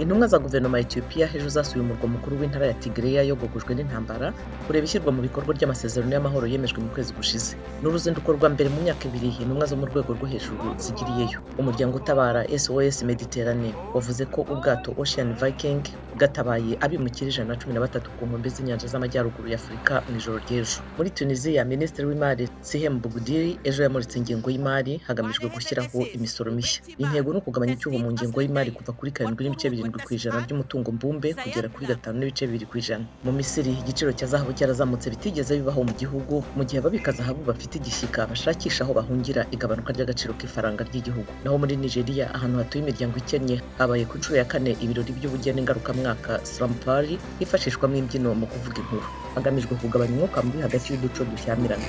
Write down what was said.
intumwa za guverinoma ya etiyopiya ejo zasuye umurwa mukuru w'intara ya tigereya yogogojwe n'intambara kureba ishyirwa mu bikorwa ry'amasezerano y'amahoro yemejwe mu kwezi gushize. Ni uruzinduko rwa mbere mu myaka ibiri intumwa zo mu rwego rwo hejuru zigiriyeyo. Umuryango utabara sos mediterane wavuze ko ubwato ocean viking bwatabaye abimukira ijana na cumi na batatu ku nkombe z'inyanja z'amajyaruguru ya afurika mu ijoro ry'ejo. Muri tunisiya minisitiri w'imari sihem bugudiri ejo yamuritse ingengo y'imari hagamijwe gushyiraho imisoro mishya. Intego ni ukugabanya icyuho mu ngengo y'imari kuva kuri karindwi n'ibice birindwi ku ijana by'umutungo mbumbe kugera kuri gatanu n'ibice bibiri ku ijana. Mu misiri igiciro cya zahabu cyarazamutse bitigeze bibaho mu gihugu mu gihe ababika zahabu bafite igishyika bashakisha aho bahungira igabanuka ry'agaciro k'ifaranga ry'igihugu. Naho muri nigeria ahantu hatuye imiryango ikennye habaye ku nshuro ya kane ibirori by'ubugeni ngarukamwaka. Slam party hifashishwamo imbyino mu kuvuga inkuru. Hagamijwe kugabanya umwuka mubi hagati y'uduco dushyamirana